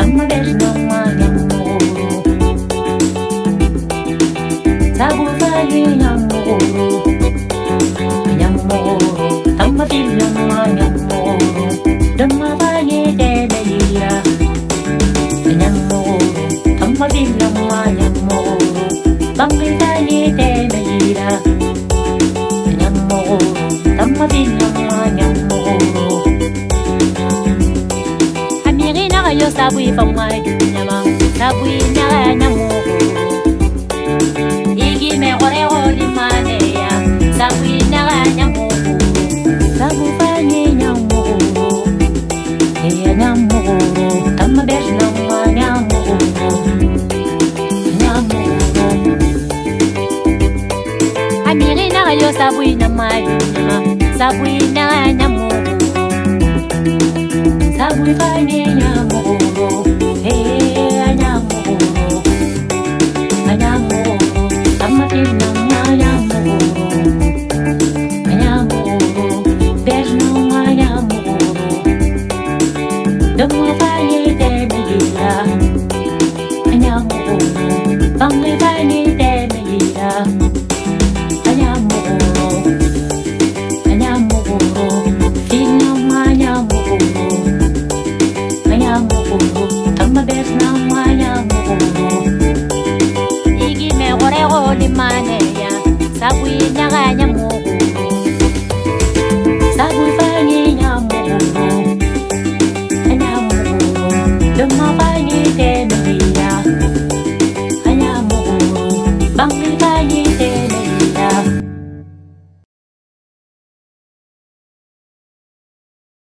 Una vez mamá me amoro Забываю я мору Я мору Там мобильно мама мору Да мама sabuyifa mwadi nyaba sabuyi nyaba ya nyamuko igi mekore hori mane ya sabuyi nyaba ya nyamuko sabu fanyi nyamuko ya nyamuko tamma besh namma nyamuko nyamuko amiri nara yo sabuyi namadi nyaba sabuyi nyaba ya nyamuko sabuyi fanyi nyamuko